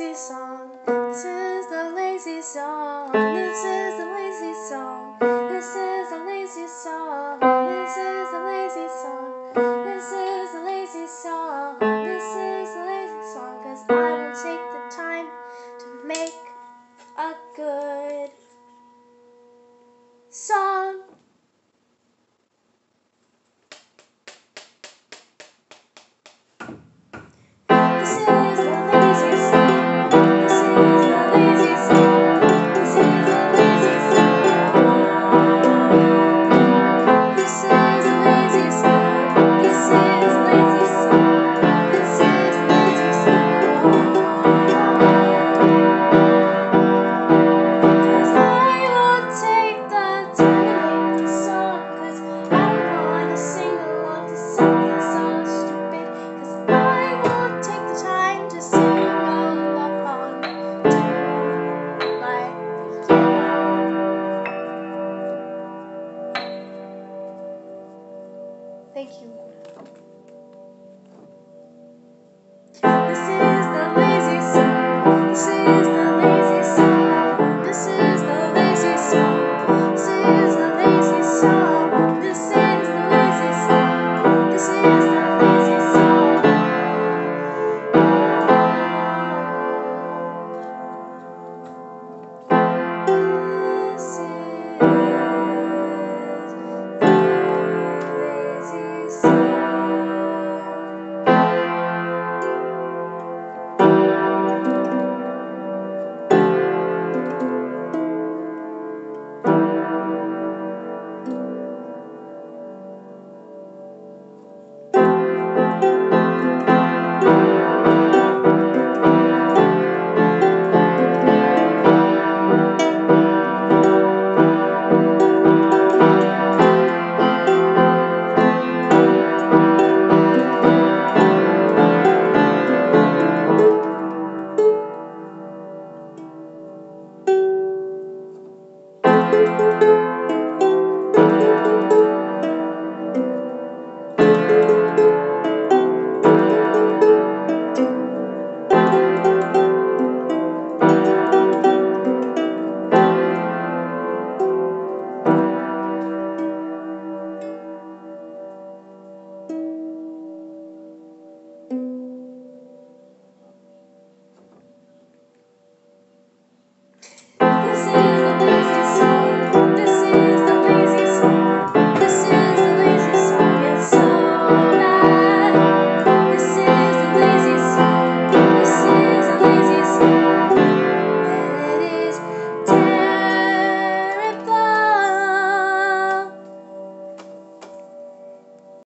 lazy song. This is the lazy song.